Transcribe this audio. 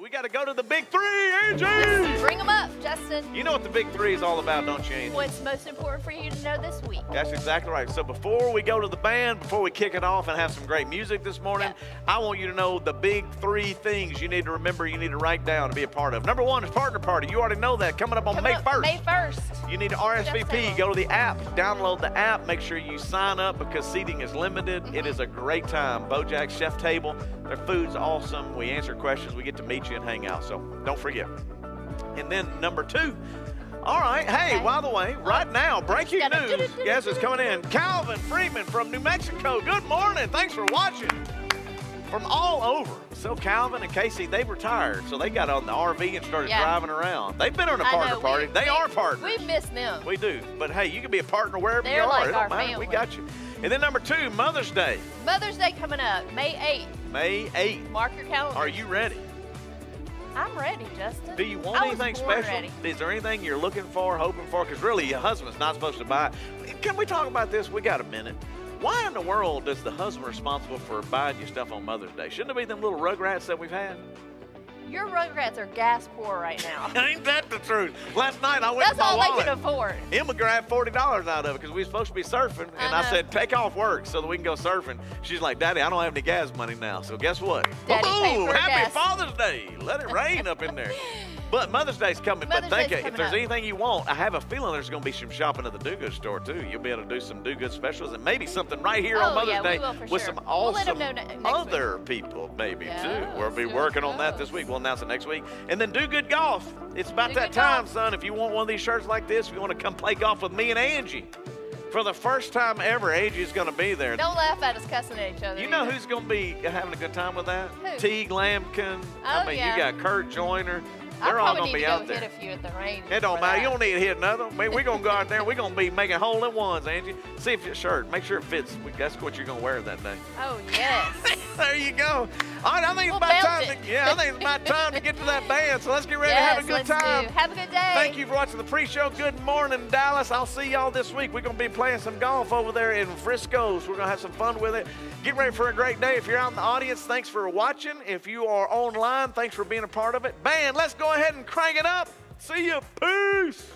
we got to go to the big three, Angie. Bring them up, Justin. You know what the big three is all about, don't you, Angie? What's most important for you to know this week? That's exactly right. So before we go to the band, before we kick it off and have some great music this morning, Yeah. I want you to know the big three things you need to remember, you need to write down to be a part of. Number one is partner party. You already know that coming up on Coming May up 1st. May 1st. You need to RSVP. Go to the app, download the app. Make sure you sign up because seating is limited. It is a great time. Bojack Chef Table. Their food's awesome. We answer questions. We get to meet you and hang out. So don't forget. And then number two. All right. Hey, Okay. by the way, right now, breaking news. Yes, it's coming in. Calvin Freeman from New Mexico. Good morning. Thanks for watching. From all over. So Calvin and Casey, they retired. So they got on the RV and started Yeah. driving around. They've been on a partner know, we- party. they we- are partners. We miss them. We do. But hey, you can be a partner wherever They're you are. like it don't our matter. We got you. And then number two, Mother's Day, Mother's Day coming up, May 8th. May 8th. Mark your calendar. Are you ready? I'm ready, Justin. Do you want I anything special? ready. Is there anything you're looking for, hoping for? Because really, your husband's not supposed to buy. Can we talk about this? We got a minute. Why in the world is the husband responsible for buying you stuff on Mother's Day? Shouldn't it be them little rugrats that we've had? Your Rugrats are gas poor right now. Ain't that the truth? Last night I went That's to my all wallet. they can afford. Emma grabbed forty dollars out of it because we were supposed to be surfing, and I, I said, "Take off work so that we can go surfing." She's like, "Daddy, I don't have any gas money now." So guess what? Daddy Ooh, happy gas. Father's Day! Let it rain up in there. But Mother's Day's coming. Mother's but think Day's if there's up. anything you want, I have a feeling there's going to be some shopping at the Do Good store too. You'll be able to do some Do Good specials and maybe something right here on Oh, Mother's yeah, Day with sure. some We'll awesome ne- next week. other people maybe Yeah, too. We'll be see how it working on that this week. We'll announce it next week. And then Do Good Golf. It's about Do that time, Golf. son. If you want one of these shirts like this, if you want to come play golf with me and Angie. For the first time ever, Angie's going to be there. Don't laugh at us cussing at each other. You know either. who's going to be having a good time with that? Who? Teague Lampkin. I Oh, mean, yeah. you got Kurt Joyner. I They're all going to be to out there. hit a few at the range. It don't matter. that. You don't need to hit another. Man, we're gonna go out there. We're gonna be making hole in ones, Angie. See if your shirt. Make sure it fits. That's what you're gonna wear that day. Oh yes. there you go. All right, I think it's We'll about belt time. it. To, yeah, I think it's about time to get to that band. So let's get ready yes, to have a good time. Do. Have a good day. Thank you for watching the pre-show. Good morning, Dallas. I'll see y'all this week. We're gonna be playing some golf over there in Frisco. So we're gonna have some fun with it. Get ready for a great day. If you're out in the audience, thanks for watching. If you are online, thanks for being a part of it. Band, let's go ahead and crank it up. See you. Peace.